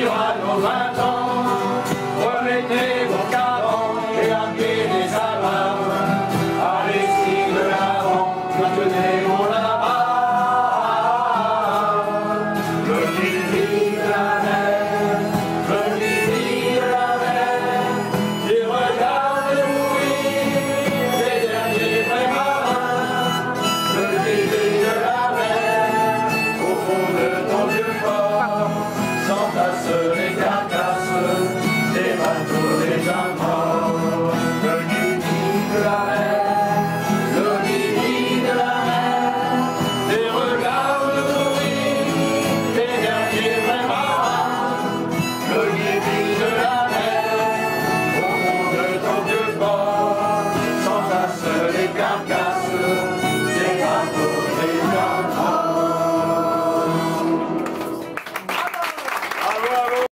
Ivan Orlando.